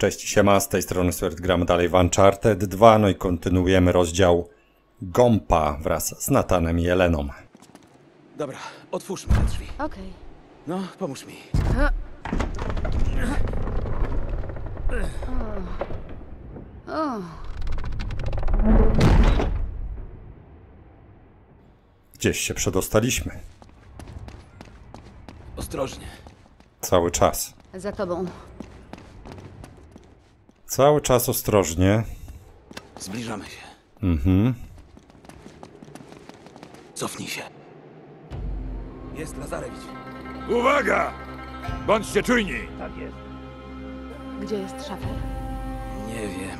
Cześć, siema, z tej strony Stuart, gramy dalej w Uncharted 2, no i kontynuujemy rozdział Gompa wraz z Natanem i Jeleną. Dobra, otwórzmy te drzwi. Okej. No, pomóż mi. O, Gdzieś się przedostaliśmy. Ostrożnie. Cały czas. za tobą. Cały czas ostrożnie. Zbliżamy się. Mhm. Cofnij się. Jest Lazarewicz. Uwaga! Bądźcie czujni! Gdzie jest szafer? Nie wiem.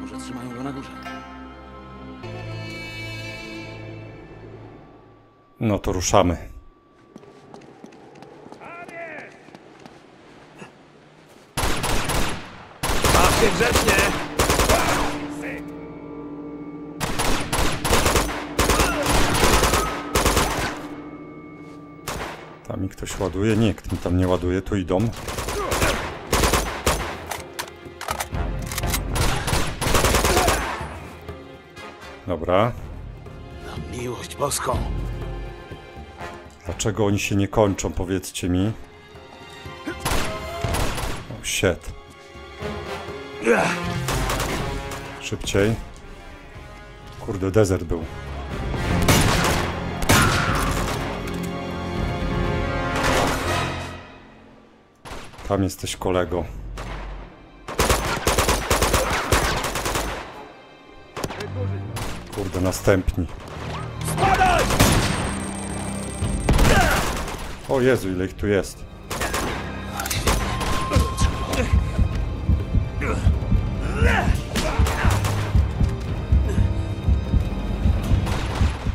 Może trzymają go na górze. No to ruszamy. Tam mi ktoś ładuje? Nikt mi tam nie ładuje, tu idą. Dobra. Na miłość boską. Dlaczego oni się nie kończą, powiedzcie mi? Oh shit. Szybciej. Kurde, desert był. Tam jesteś kolego. Kurde, następni. O Jezu, ile ich tu jest.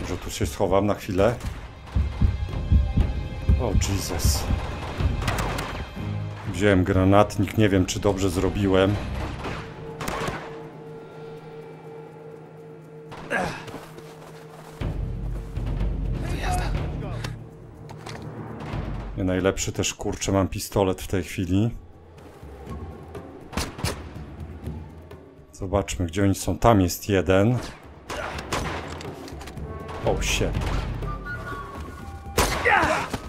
Może tu się schowam na chwilę? O Jesus. Wziąłem granatnik, nie wiem czy dobrze zrobiłem. Nie najlepszy też kurczę, mam pistolet w tej chwili. Zobaczmy, gdzie oni są. Tam jest jeden. O, się.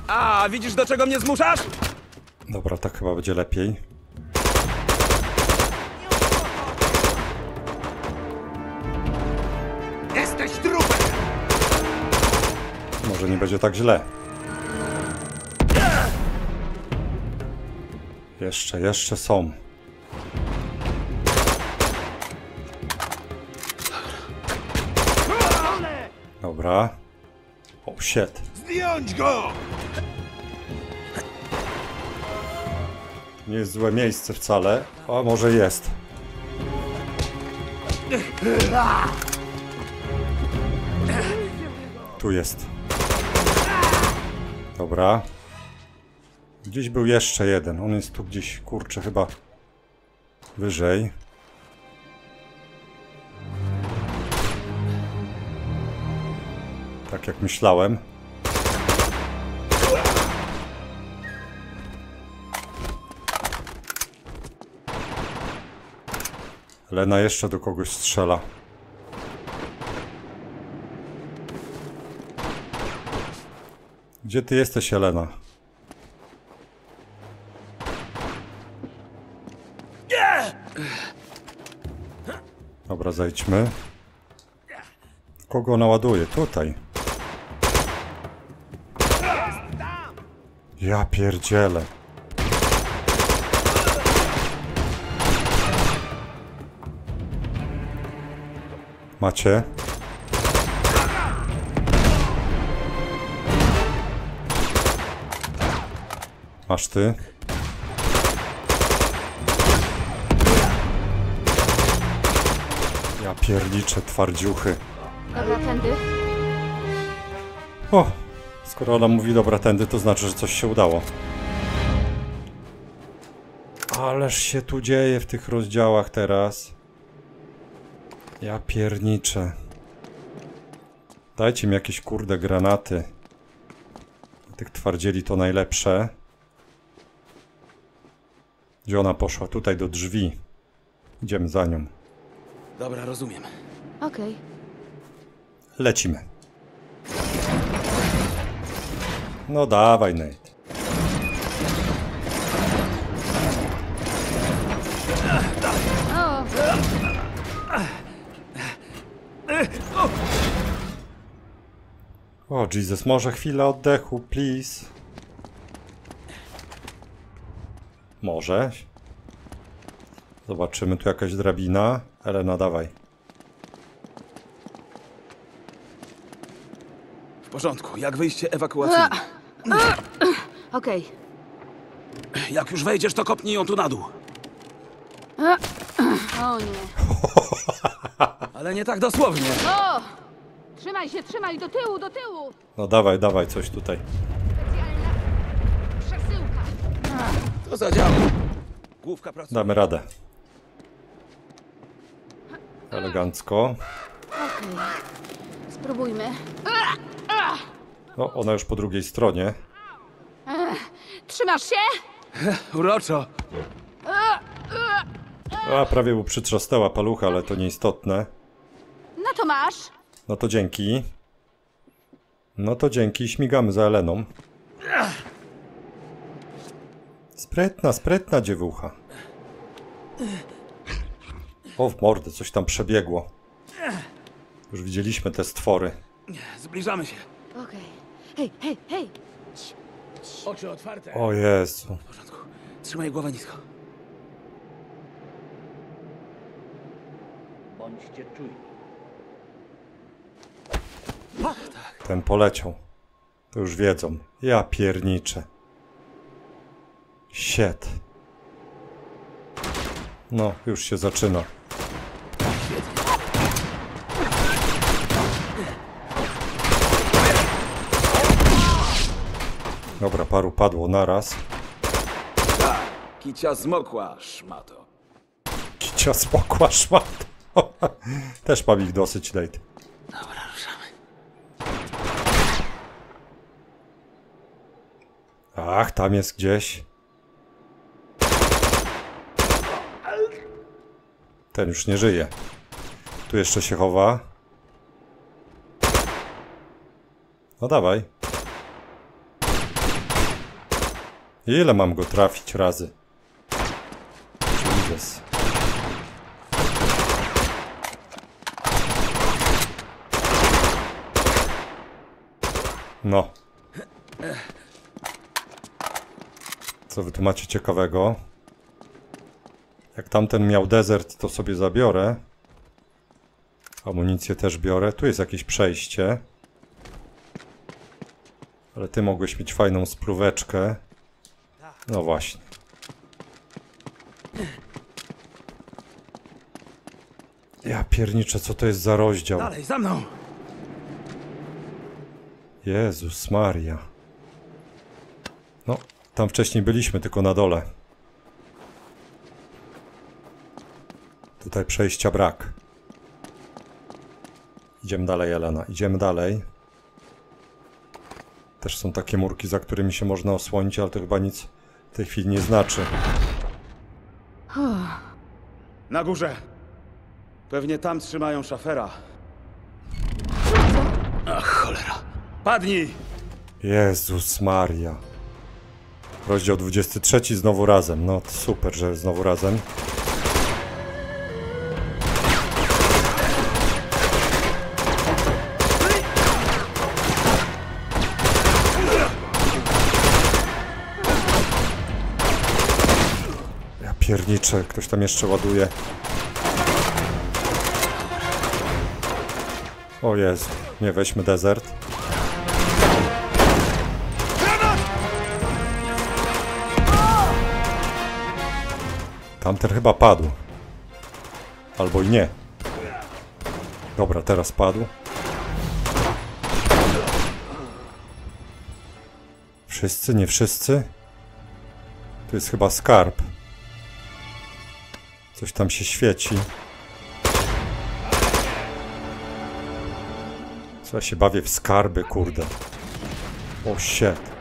A, widzisz do czego mnie zmuszasz? Dobra, tak chyba będzie lepiej. Jesteś trupem! Może nie będzie tak źle. Jeszcze, jeszcze są. Dobra. O, shit. Zdjąć go! Nie jest złe miejsce wcale. A może jest. Tu jest. Dobra. Gdzieś był jeszcze jeden. On jest tu gdzieś, kurczę, chyba wyżej. Tak jak myślałem. Lena jeszcze do kogoś strzela. Gdzie ty jesteś, Elena? Dobra, zejdźmy. Kogo naładuje? Tutaj. Ja pierdzielę. Macie? Masz ty? Ja pierniczę twardziuchy. Dobra, tędy. O! Skoro ona mówi dobra tędy, to znaczy, że coś się udało. Ależ się tu dzieje w tych rozdziałach teraz. Ja pierniczę. Dajcie mi jakieś kurde granaty. Tych twardzieli to najlepsze. Gdzie ona poszła? Tutaj do drzwi. Idziemy za nią. Dobra, rozumiem. Okej. Lecimy. No dawaj, Nate. O, Jesus, może chwilę oddechu, please. Może. Zobaczymy, tu jakaś drabina. Elena, dawaj. W porządku, jak wyjście ewakuacyjne? okej. Jak już wejdziesz, to kopnij ją tu na dół. O nie. Ale nie tak dosłownie. O! Trzymaj się, trzymaj, do tyłu, do tyłu! No dawaj, dawaj, coś tutaj. Specjalna przesyłka. To zadziała. Główka pracuje. Damy radę. Elegancko. Okej. Spróbujmy. No, ona już po drugiej stronie. Trzymasz się? Uroczo. A, prawie mu przytrzastała palucha, ale to nieistotne. No to masz. No to dzięki. No to dzięki, śmigamy za Eleną. Sprytna, sprytna dziewucha. O, w mordę, coś tam przebiegło. Już widzieliśmy te stwory. Zbliżamy się. Okej. Hej, hej, hej! Oczy otwarte. O Jezu. W porządku. Trzymaj głowę nisko. Bądźcie czujni. Ten poleciał. To już wiedzą. Ja pierniczę. Shit. No, już się zaczyna. Dobra, paru padło naraz. Kicia zmokła, szmato. Kicia spokła szmat. Też mam ich dosyć, Nate. Dobra, ruszamy. Ach, tam jest gdzieś. Ten już nie żyje. Tu jeszcze się chowa. No dawaj. Ile mam go trafić razy? Jesus. No. Co wy tu macie ciekawego? Jak tamten miał desert, to sobie zabiorę. Amunicję też biorę. Tu jest jakieś przejście. Ale ty mogłeś mieć fajną spluweczkę. No właśnie. Ja pierniczę, co to jest za rozdział? Dalej, za mną. Jezus Maria. Tam wcześniej byliśmy, tylko na dole. Tutaj przejścia brak. Idziemy dalej, Elena. Idziemy dalej. Też są takie murki, za którymi się można osłonić, ale to chyba nic w tej chwili nie znaczy. Na górze. Pewnie tam trzymają szafera. Ach, cholera. Padnij! Jezus Maria. Rozdział 23 znowu razem. No super, że znowu razem. Ja pierniczę, ktoś tam jeszcze ładuje. O Jezu, nie weźmy desert. Tamten chyba padł. Albo i nie. Dobra, teraz padł. Wszyscy, nie wszyscy? Tu jest chyba skarb. Coś tam się świeci. Co ja się bawię w skarby, kurde. O shit.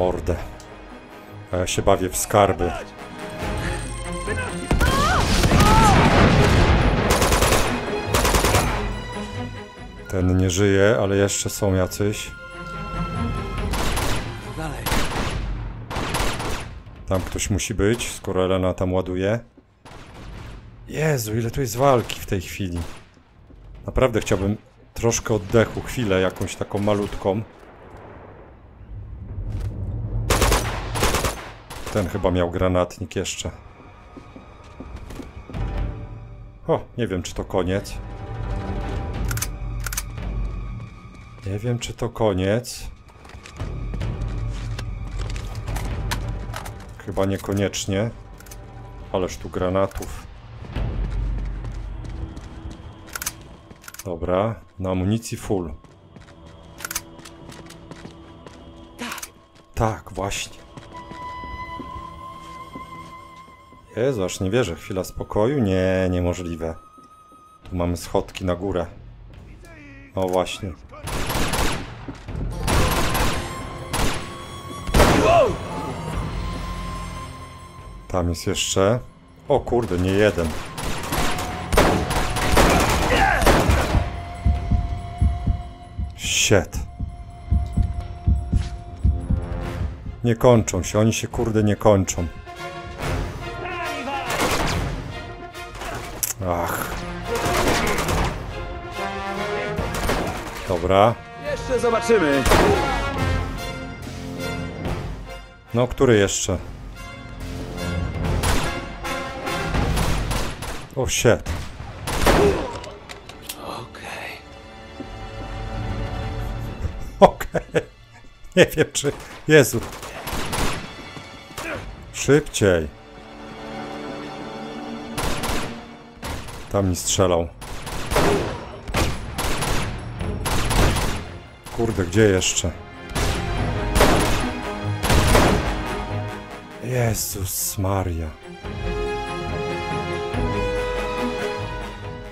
Mordę. A ja się bawię w skarby. Ten nie żyje, ale jeszcze są jacyś. Tam ktoś musi być, skoro Elena tam ładuje. Jezu, ile tu jest walki w tej chwili. Naprawdę chciałbym troszkę oddechu, chwilę jakąś taką malutką. Ten chyba miał granatnik jeszcze. O, nie wiem czy to koniec. Nie wiem czy to koniec. Chyba niekoniecznie. Ależ tu granatów. Dobra, na amunicji full. Tak. Właśnie. Jezu, aż nie wierzę. Chwila spokoju? Nie, niemożliwe. Tu mamy schodki na górę. O, właśnie. Tam jest jeszcze. O kurde, nie jeden. Shit. Nie kończą się, oni się kurde nie kończą. Dobra. Jeszcze zobaczymy. No, który jeszcze? O, shit. Okej. Okej. Nie wiem, czy... Jezu. Szybciej. Tam mi strzelał. Kurde, gdzie jeszcze? Jezus Maria.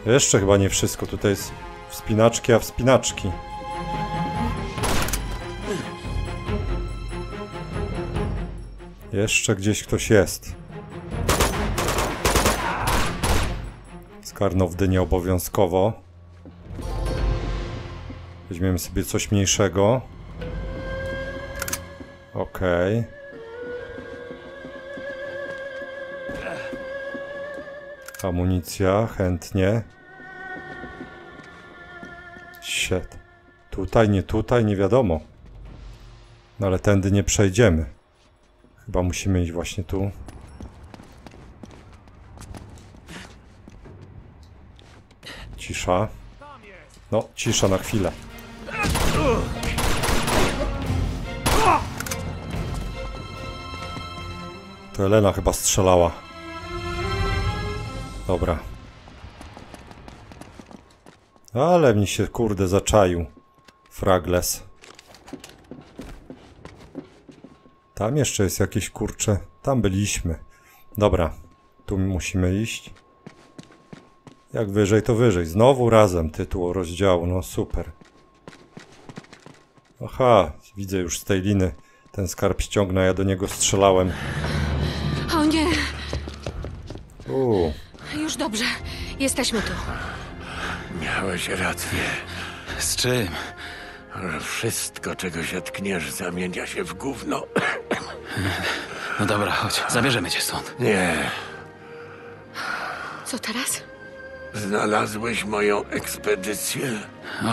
Jeszcze chyba nie wszystko. Tutaj jest wspinaczki, a wspinaczki. Jeszcze gdzieś ktoś jest. Skarnął w dynię obowiązkowo. Weźmiemy sobie coś mniejszego. Okej. Amunicja, chętnie. Shit. Tutaj, nie tutaj, nie wiadomo. No ale tędy nie przejdziemy. Chyba musimy iść właśnie tu. Cisza. No, cisza na chwilę. To Elena chyba strzelała. Dobra. Ale mi się kurde zaczaił. Fragles. Tam jeszcze jest jakieś kurcze. Tam byliśmy. Dobra. Tu musimy iść. Jak wyżej, to wyżej. Znowu razem tytuł rozdziału. No super. Aha, widzę już z tej liny. Ten skarb ściągnę, ja do niego strzelałem. Uuu, już dobrze. Jesteśmy tu. Miałeś rację, Z czym? że wszystko, czego się tkniesz, zamienia się w gówno. No dobra, chodź. Zabierzemy cię stąd. Nie, Co teraz? znalazłeś moją ekspedycję.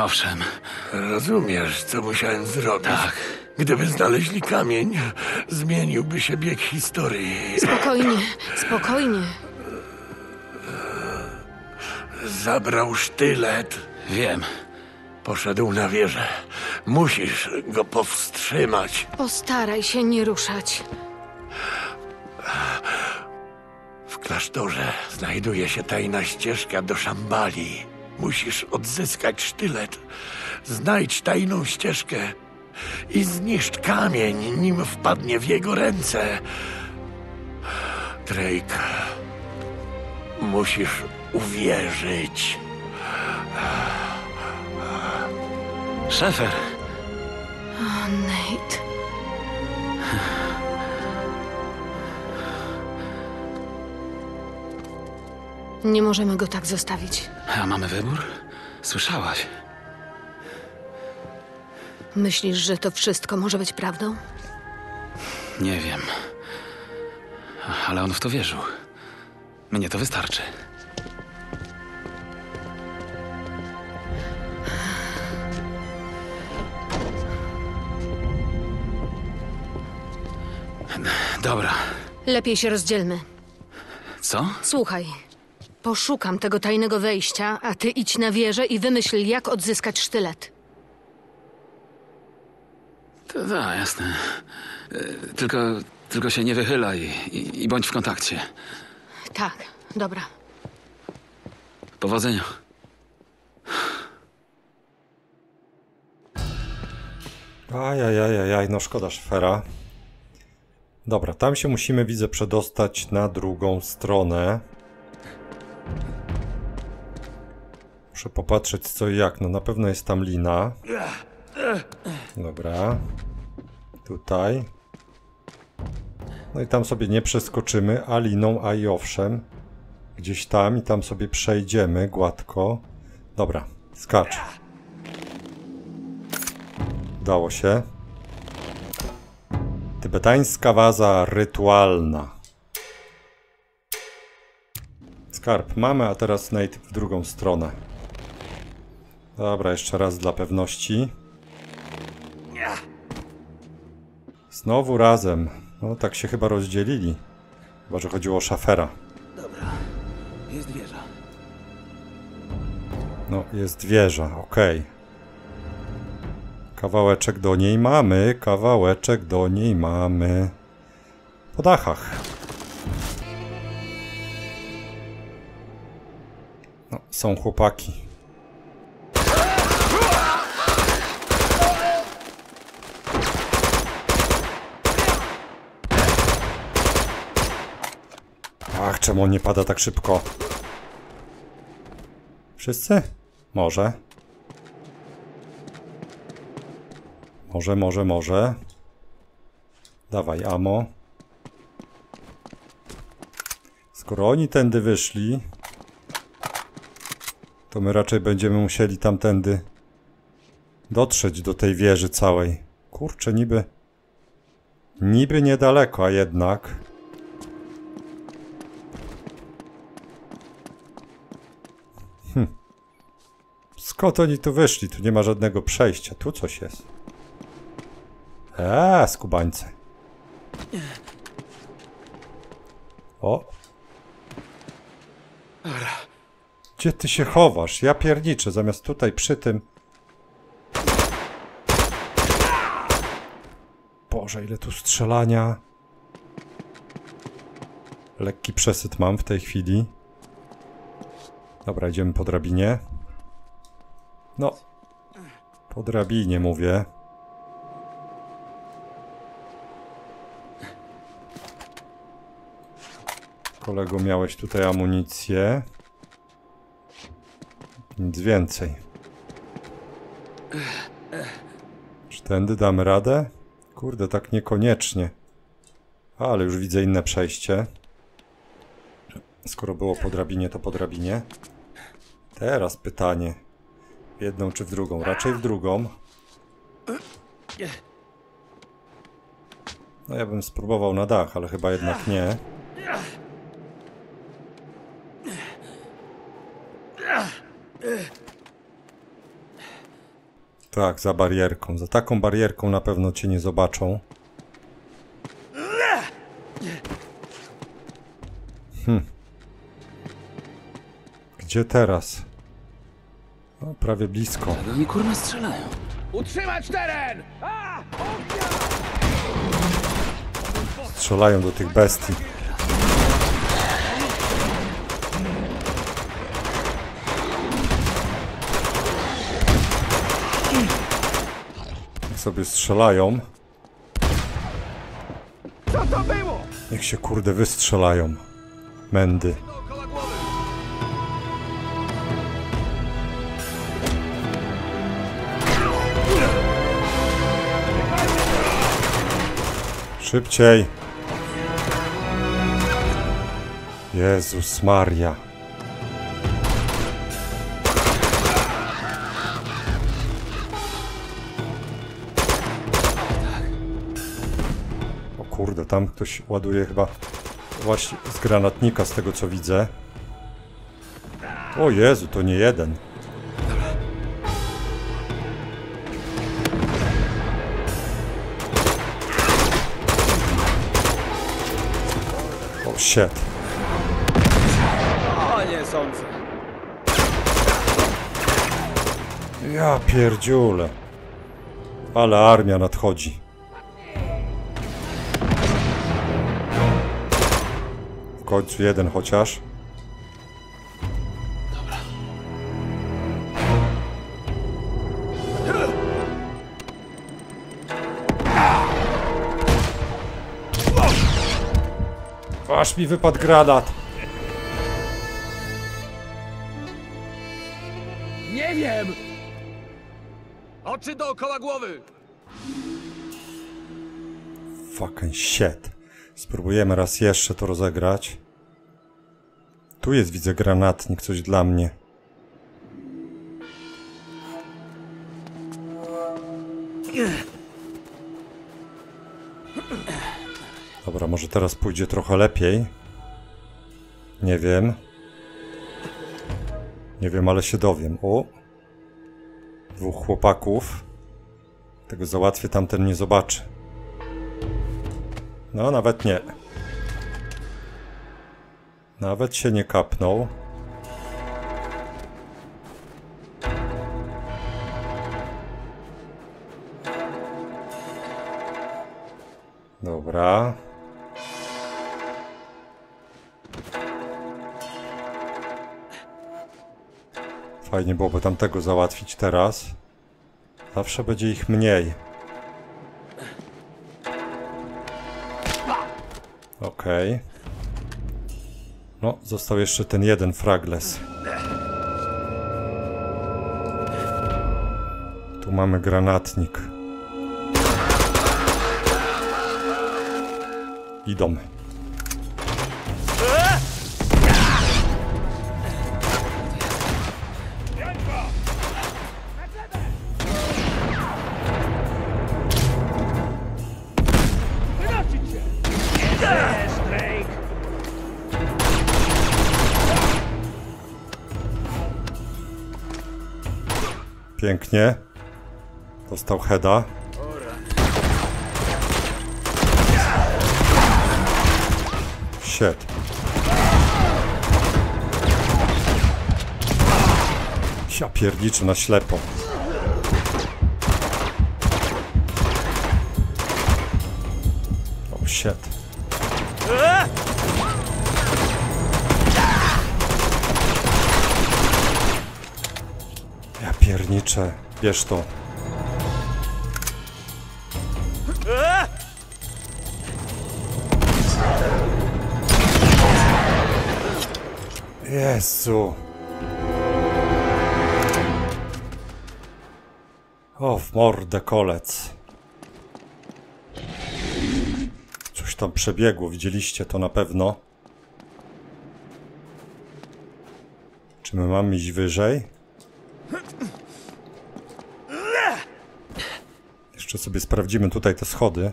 Owszem. Rozumiesz, co musiałem zrobić? Tak. Gdyby znaleźli kamień, zmieniłby się bieg historii. Spokojnie, spokojnie. Zabrał sztylet, Wiem. poszedł na wieżę. Musisz go powstrzymać. Postaraj się nie ruszać. W klasztorze znajduje się tajna ścieżka do Szambali. Musisz odzyskać sztylet. Znajdź tajną ścieżkę i zniszcz kamień, nim wpadnie w jego ręce. Drake, musisz uwierzyć. Szefer. O, Nate. Nie możemy go tak zostawić. A mamy wybór? Słyszałaś. Myślisz, że to wszystko może być prawdą? Nie wiem. Ale on w to wierzył. Mnie to wystarczy. Dobra. Lepiej się rozdzielmy. Co? Słuchaj, poszukam tego tajnego wejścia, a ty idź na wieżę i wymyśl, jak odzyskać sztylet. To da, jasne. E, Tylko, tylko się nie wychylaj i, i bądź w kontakcie. Tak, dobra. Powodzenia. Ajajajajaj, no szkoda szfera. Dobra, tam się musimy, widzę, przedostać na drugą stronę. Muszę popatrzeć co i jak. No na pewno jest tam lina. Dobra. Tutaj. No i tam sobie nie przeskoczymy, a liną, a i owszem. Gdzieś tam i tam sobie przejdziemy gładko. Dobra, skacz. Udało się. Tybetańska waza rytualna. Skarb mamy, a teraz Nate w drugą stronę. Dobra, jeszcze raz dla pewności. Znowu razem. No tak się chyba rozdzielili. Chyba, że chodziło o szafera. Dobra. Jest wieża. No, jest wieża, okej. Kawałeczek do niej mamy, kawałeczek do niej mamy. Po dachach. No, są chłopaki. Ach, czemu on nie pada tak szybko? Wszyscy? Może. Może, może, może. Dawaj, amo. Skoro oni tędy wyszli, to my raczej będziemy musieli tamtędy dotrzeć do tej wieży całej. Kurczę, niby... Niby niedaleko, a jednak... Skąd oni tu wyszli? Tu nie ma żadnego przejścia. Tu coś jest. Eee, skubańcy. O. Gdzie ty się chowasz? Ja pierniczę, zamiast tutaj przy tym... Boże, ile tu strzelania. Lekki przesyt mam w tej chwili. Dobra, idziemy po drabinie. No. Po drabinie mówię. Kolego, miałeś tutaj amunicję. Nic więcej. Czy tędy damy radę? Kurde, tak niekoniecznie. Ale już widzę inne przejście. Skoro było po drabinie, to po drabinie. Teraz pytanie. W jedną czy w drugą? Raczej w drugą. No ja bym spróbował na dach, ale chyba jednak nie. Tak, za barierką. Za taką barierką na pewno cię nie zobaczą. Hm. Gdzie teraz? No, prawie blisko. Ale oni kurwa strzelają. Utrzymać teren! Strzelają do tych bestii. Sobie strzelają. Co to było? Niech się kurde wystrzelają. Mędy. Szybciej. Jezus Maria. Tam ktoś ładuje chyba właśnie z granatnika, z tego co widzę. O Jezu, to nie jeden. O shit. O, nie sądzę. Ja pierdziule. Ale armia nadchodzi. W końcu jeden chociaż. Aż mi wypadł granat. Nie wiem! Oczy dookoła głowy! Fucking shit. Spróbujemy raz jeszcze to rozegrać. Tu jest, widzę, granatnik, coś dla mnie. Dobra, może teraz pójdzie trochę lepiej. Nie wiem. Nie wiem, ale się dowiem. O! Dwóch chłopaków. Tego załatwię, tamten nie zobaczy. No, nawet nie. Nawet się nie kapnął. Dobra. Fajnie byłoby tamtego załatwić teraz. Zawsze będzie ich mniej. Okej. No, został jeszcze ten jeden fragles. Tu mamy granatnik. Idą. Dostał heada. Shit. Ja pierniczę na ślepo. Oh shit. Ja pierniczę. Bierz to. Jezu. O, w mordę kolec. Coś tam przebiegło, widzieliście to na pewno. Czy my mamy iść wyżej? Jeszcze sobie sprawdzimy tutaj te schody.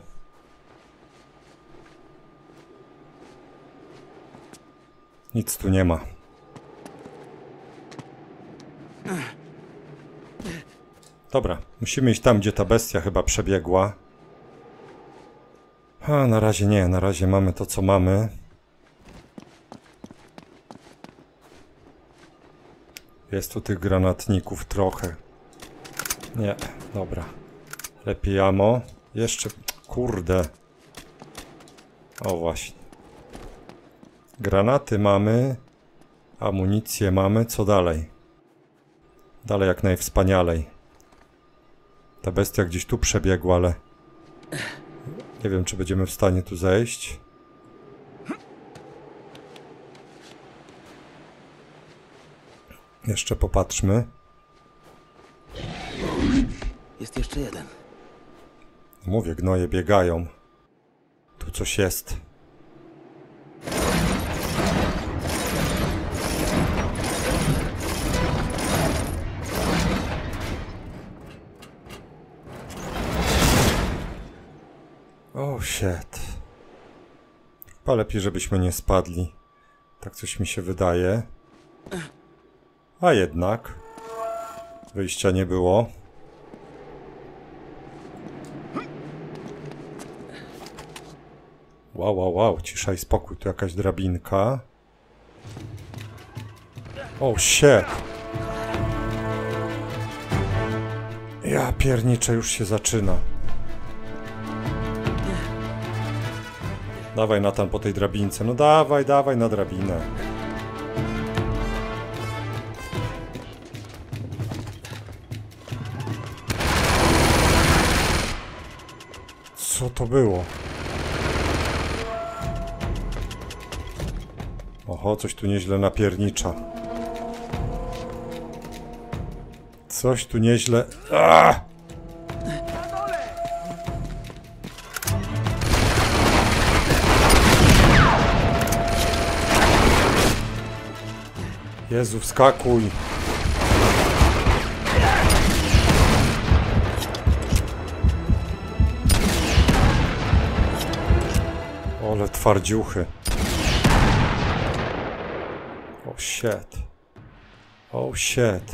Nic tu nie ma. Dobra, musimy iść tam, gdzie ta bestia chyba przebiegła. A, na razie nie, na razie mamy to, co mamy. Jest tu tych granatników trochę. Nie, dobra. Lepiej amo. Jeszcze, kurde. O, właśnie. Granaty mamy. Amunicję mamy. Co dalej? Dalej jak najwspanialej. Ta bestia gdzieś tu przebiegła, ale... Nie wiem, czy będziemy w stanie tu zejść. Jeszcze popatrzmy. Jest jeszcze jeden. Mówię, gnoje biegają. Tu coś jest. Shit. Chyba lepiej, żebyśmy nie spadli. Tak coś mi się wydaje. A jednak. Wyjścia nie było. Wow, wow, wow, cisza i spokój. Tu jakaś drabinka. Oh shit. Ja pierniczę, już się zaczyna. Dawaj Natan po tej drabince. No dawaj, dawaj na drabinę. Co to było? Oho, coś tu nieźle napiernicza. Coś tu nieźle... Ah! Jezu, wskakuj! Ole twardziuchy. Oh shit. Oh shit.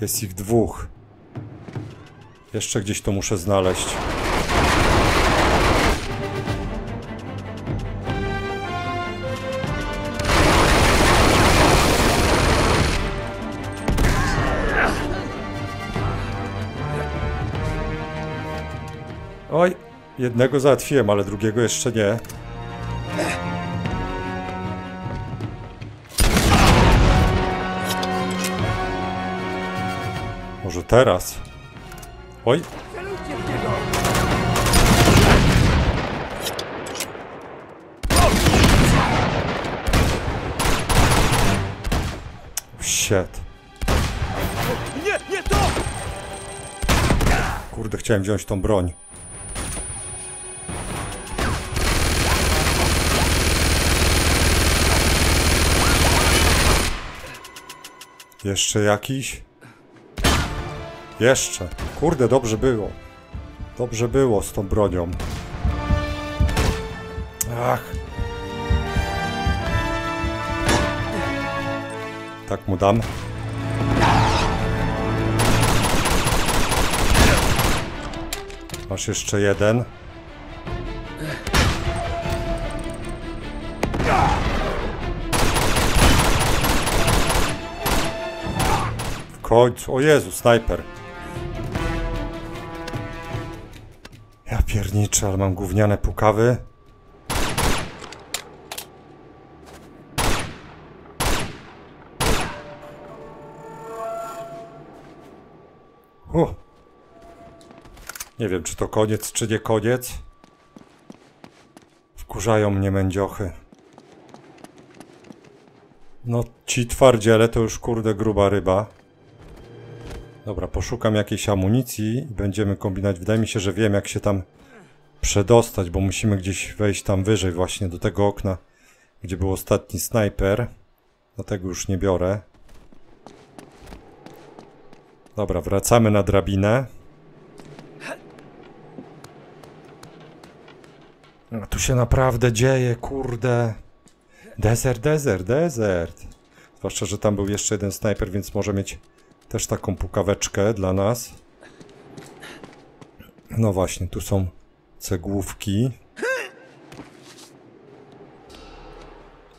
Jest ich dwóch. Jeszcze gdzieś to muszę znaleźć. Jednego załatwiłem, ale drugiego jeszcze nie. Może teraz? Oj, niego! shit. Nie, nie to! Kurde, chciałem wziąć tą broń. Jeszcze jakiś? Jeszcze. Kurde, dobrze było. Dobrze było z tą bronią. Ach. Tak mu dam. Masz jeszcze jeden. Końcu. O Jezu, snajper. Ja pierniczę, ale mam gówniane pukawy. Uh. Nie wiem, czy to koniec, czy nie koniec. Wkurzają mnie mędziochy. No, ci twardziele to już kurde gruba ryba. Dobra, poszukam jakiejś amunicji i będziemy kombinować. Wydaje mi się, że wiem jak się tam przedostać, bo musimy gdzieś wejść tam wyżej właśnie do tego okna, gdzie był ostatni snajper. Dlatego już nie biorę. Dobra, wracamy na drabinę. A tu się naprawdę dzieje, kurde. Desert, desert, desert. Zwłaszcza, że tam był jeszcze jeden snajper, więc może mieć też taką pukaweczkę dla nas. No właśnie, tu są cegłówki.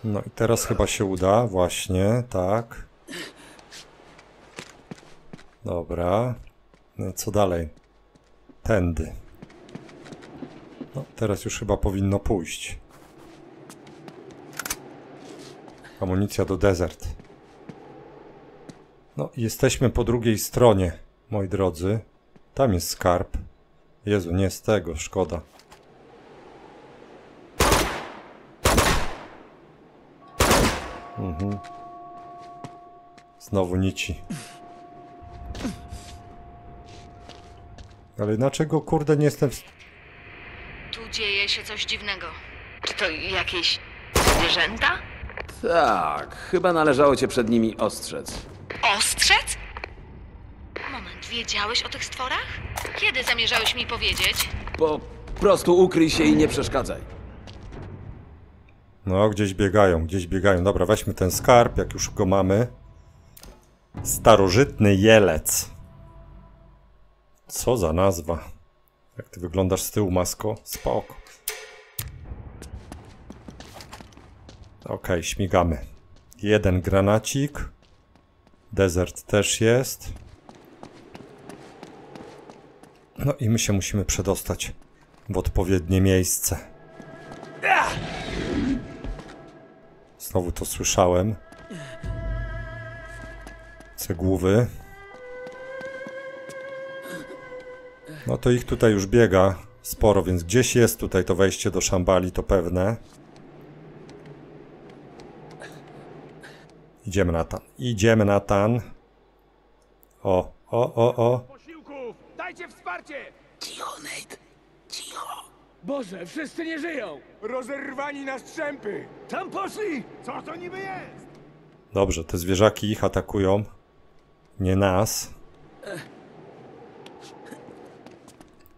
No i teraz chyba się uda, właśnie, tak. Dobra. No co dalej? Tędy. No, teraz już chyba powinno pójść. Amunicja do desert. No, jesteśmy po drugiej stronie, moi drodzy. Tam jest skarb. Jezu, nie z tego, szkoda. Mhm. Znowu nici. Ale dlaczego, kurde, nie jestem w Tu dzieje się coś dziwnego. Czy to jakieś zwierzęta? Tak, chyba należało cię przed nimi ostrzec. Ostrzec? Moment, wiedziałeś o tych stworach? Kiedy zamierzałeś mi powiedzieć? Po prostu ukryj się i nie przeszkadzaj. No, gdzieś biegają, gdzieś biegają. Dobra, weźmy ten skarb, jak już go mamy. Starożytny jelec. Co za nazwa. Jak ty wyglądasz z tyłu, masko? Spoko. Okej, śmigamy. Jeden granacik. Desert też jest. No i my się musimy przedostać w odpowiednie miejsce. Znowu to słyszałem. Cegłowy. No to ich tutaj już biega sporo, więc gdzieś jest tutaj to wejście do szambali, to pewne. Idziemy na tan. Idziemy na tan. O, o, o, o. Posiłków! Dajcie wsparcie! Cicho, Nate. Cicho. Boże, wszyscy nie żyją! Rozerwani na strzępy! Tam poszli! Co to niby jest? Dobrze, te zwierzaki ich atakują. Nie nas.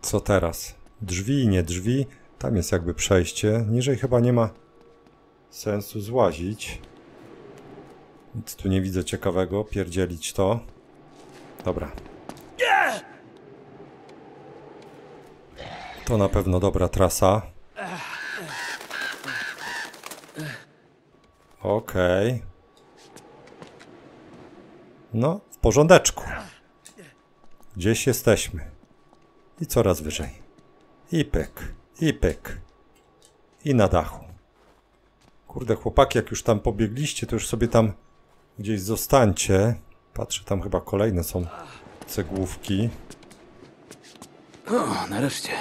Co teraz? Drzwi, nie drzwi. Tam jest jakby przejście. Niżej chyba nie ma sensu złazić. Nic tu nie widzę ciekawego. Pierdzielić to. Dobra. To na pewno dobra trasa. Okej. No, w porządeczku. Gdzieś jesteśmy. I coraz wyżej. I pyk, i pyk. I na dachu. Kurde, chłopaki, jak już tam pobiegliście, to już sobie tam gdzieś zostańcie. Patrzę, tam chyba kolejne są cegłówki. O, nareszcie.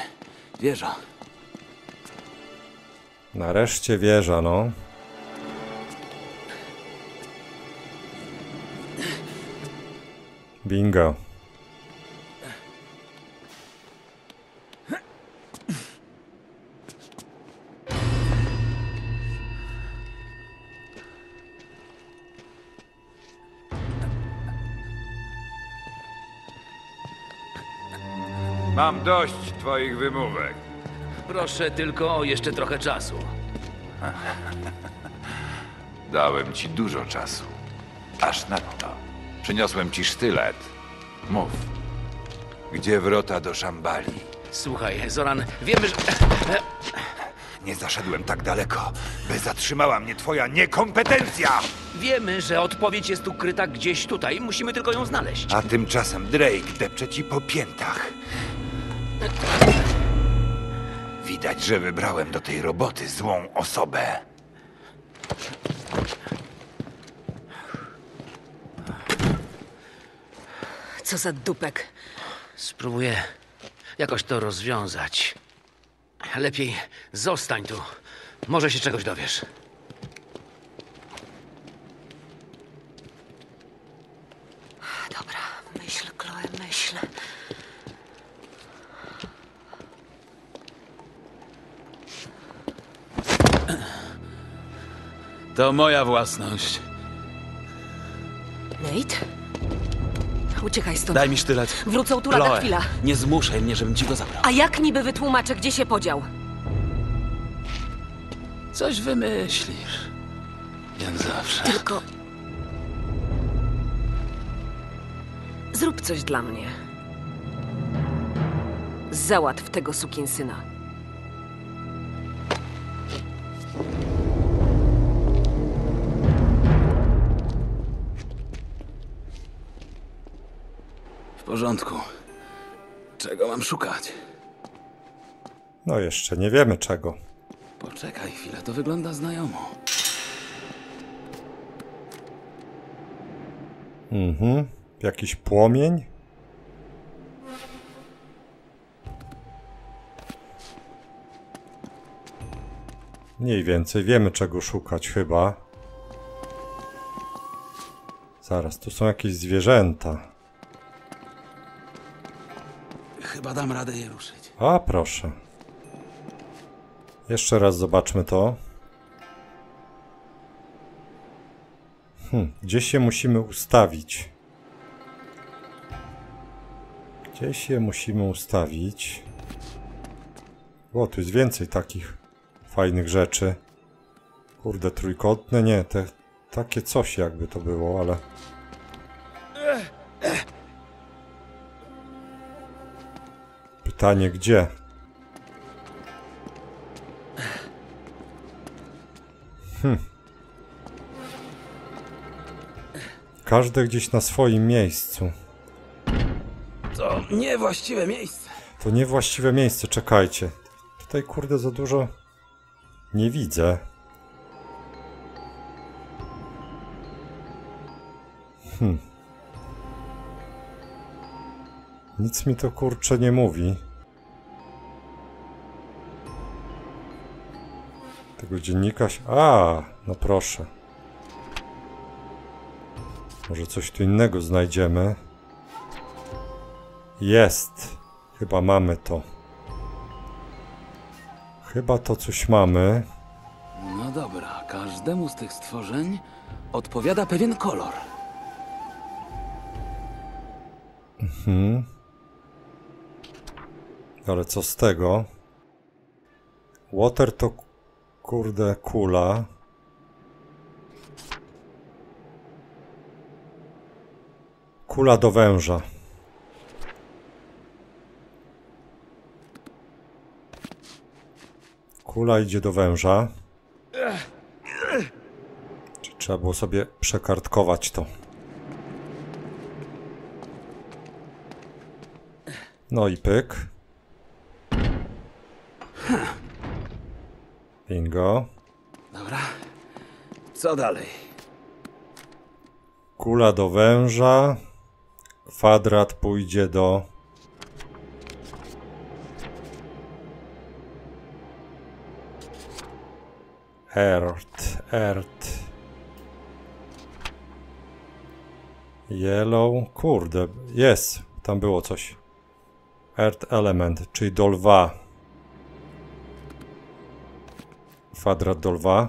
Wieża. Nareszcie wieża, no. Bingo. Mam dość twoich wymówek. Proszę tylko o jeszcze trochę czasu. Dałem ci dużo czasu. Aż nadto. Przyniosłem ci sztylet. Mów. Gdzie wrota do Szambali? Słuchaj, Zoran, wiemy, że... Nie zaszedłem tak daleko, by zatrzymała mnie twoja niekompetencja! Wiemy, że odpowiedź jest ukryta gdzieś tutaj. Musimy tylko ją znaleźć. A tymczasem Drake depcze ci po piętach. Widać, że wybrałem do tej roboty złą osobę. Co za dupek. Spróbuję jakoś to rozwiązać. Lepiej zostań tu. Może się czegoś dowiesz. Dobra, myśl, Chloe, myśl. To moja własność. Nate? Uciekaj stąd. Daj mi sztylet. Wrócą tu lada Chloe, chwila. nie zmuszaj mnie, żebym ci go zabrał. A jak niby wytłumaczę, gdzie się podział? Coś wymyślisz. Jak zawsze. Tylko... Zrób coś dla mnie. Załatw tego sukinsyna. Porządku. Czego mam szukać? No jeszcze nie wiemy czego. Poczekaj chwilę, to wygląda znajomo. Mhm. Jakiś płomień? Mniej więcej wiemy czego szukać chyba. Zaraz, tu są jakieś zwierzęta. Chyba dam radę je ruszyć. A proszę. Jeszcze raz zobaczmy to. Hmm, gdzie się musimy ustawić? Gdzie się musimy ustawić? O, tu jest więcej takich fajnych rzeczy. Kurde, trójkątne? Nie, te, takie coś jakby to było, ale... Pytanie gdzie? Hmm. Każde gdzieś na swoim miejscu. To niewłaściwe miejsce. To niewłaściwe miejsce, czekajcie. Tutaj kurde za dużo nie widzę. Hmm. Nic mi to kurcze nie mówi. Tego dziennikarz. A, no proszę. Może coś tu innego znajdziemy. Jest. Chyba mamy to. Chyba to coś mamy. No dobra, każdemu z tych stworzeń odpowiada pewien kolor. Ale co z tego? Water to kurde kula. Kula do węża. Kula idzie do węża. Czy trzeba było sobie przekartkować to? No i pyk. Bingo. Dobra. Co dalej? Kula do węża. Kwadrat pójdzie do. Earth, Earth. Yellow. Kurde, jest. Tam było coś. Earth element, czyli do lwa. Kwadrat do lwa.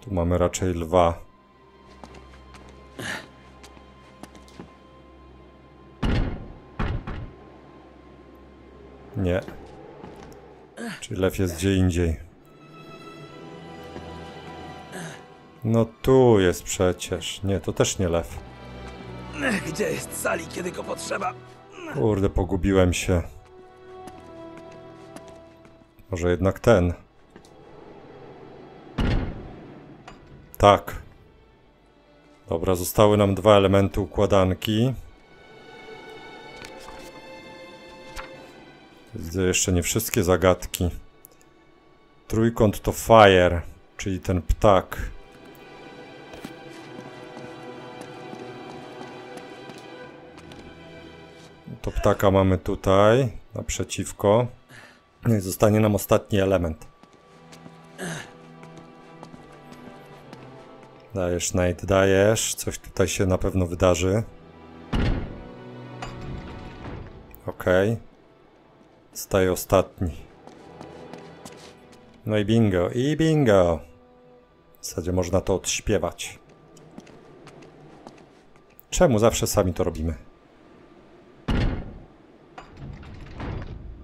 Tu mamy raczej lwa. Nie. Czyli lew jest gdzie indziej. No tu jest przecież. Nie, to też nie lew. Gdzie jest Sali, kiedy go potrzeba? Kurde, pogubiłem się. Może jednak ten. Tak. Dobra, zostały nam dwa elementy układanki. Widzę jeszcze nie wszystkie zagadki. Trójkąt to fire, czyli ten ptak. To ptaka mamy tutaj, naprzeciwko. Zostanie nam ostatni element. Dajesz, Nate, dajesz. Coś tutaj się na pewno wydarzy. Okej. Staje ostatni. No i bingo, i bingo. W zasadzie można to odśpiewać. Czemu zawsze sami to robimy?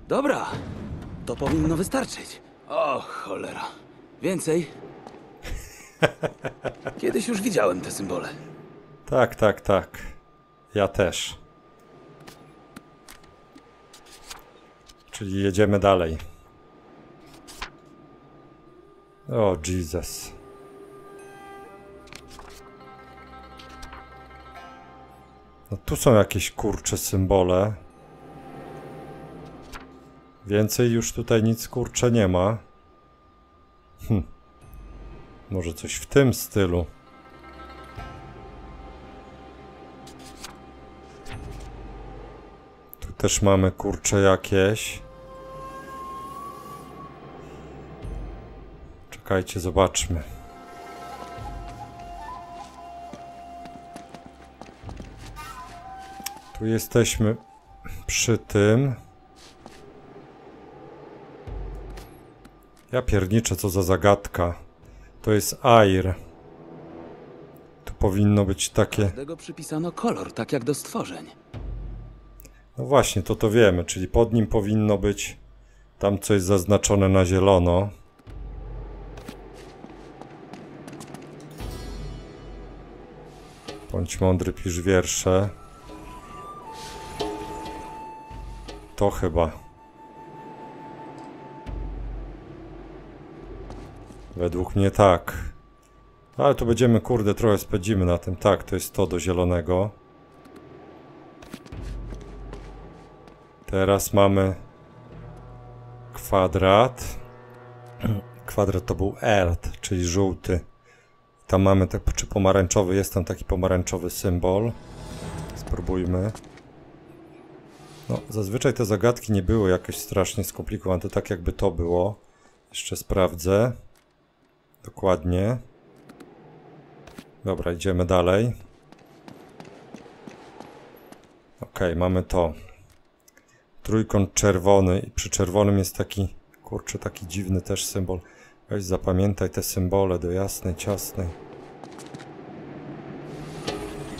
Dobra. To powinno wystarczyć. O, cholera. Więcej? Kiedyś już widziałem te symbole. Tak, tak, tak. Ja też. Czyli jedziemy dalej. O, Jesus. No tu są jakieś kurcze symbole. Więcej już tutaj nic kurcze nie ma. Hm. Może coś w tym stylu. Tu też mamy kurcze jakieś. Czekajcie, zobaczmy. Tu jesteśmy przy tym. Ja pierniczę, co za zagadka. To jest air. Tu powinno być takie... Tego przypisano kolor, tak jak do stworzeń. No właśnie, to to wiemy, czyli pod nim powinno być tam coś zaznaczone na zielono. Bądź mądry, pisz wiersze. To chyba... Według mnie tak. Ale tu będziemy, kurde, trochę spędzimy na tym. Tak, to jest to do zielonego. Teraz mamy kwadrat. Kwadrat to był earth, czyli żółty. Tam mamy, tak, czy pomarańczowy, jest tam taki pomarańczowy symbol. Spróbujmy. No, zazwyczaj te zagadki nie były jakieś strasznie skomplikowane, to tak jakby to było. Jeszcze sprawdzę. Dokładnie. Dobra, idziemy dalej. Ok, mamy to. Trójkąt czerwony i przy czerwonym jest taki, kurczę, taki dziwny też symbol. Weź zapamiętaj te symbole do jasnej, ciasnej.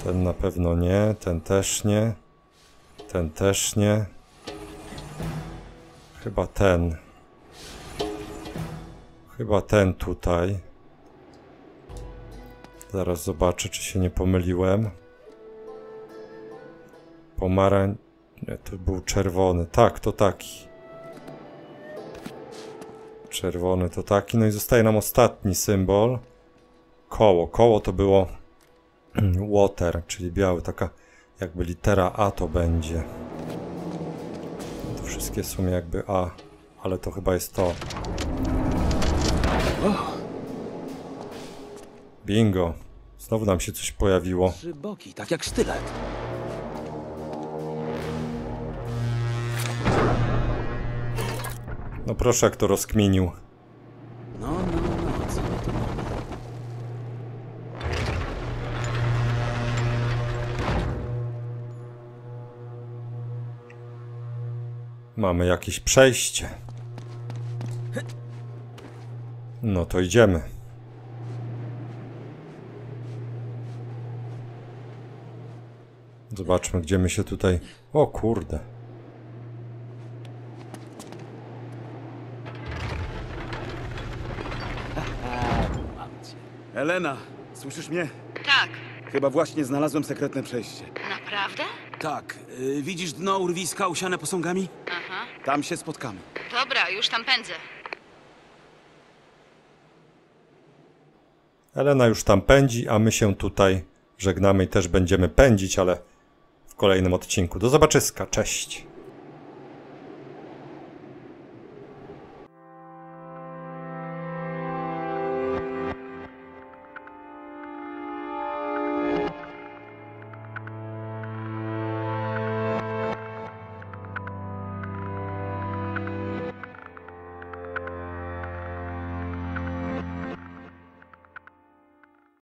Ten na pewno nie, ten też nie. Ten też nie. Chyba ten. Chyba ten tutaj. Zaraz zobaczę, czy się nie pomyliłem. Pomarań... Nie, to był czerwony. Tak, to taki. Czerwony to taki. No i zostaje nam ostatni symbol. Koło. Koło to było water, czyli biały. Taka jakby litera A to będzie. To wszystkie są jakby A, ale to chyba jest to. Bingo. Znowu nam się coś pojawiło. Trzy boki, tak jak sztylet. No proszę, jak to rozkminił. No, no, no, co my tu mamy? Mamy jakieś przejście. No to idziemy. Zobaczmy, gdzie my się tutaj... O kurde. Elena, słyszysz mnie? Tak. Chyba właśnie znalazłem sekretne przejście. Naprawdę? Tak, y, widzisz dno urwiska usiane posągami? Aha. Tam się spotkamy. Dobra, już tam pędzę. Elena już tam pędzi, a my się tutaj żegnamy i też będziemy pędzić, ale w kolejnym odcinku. Do zobaczyska, cześć!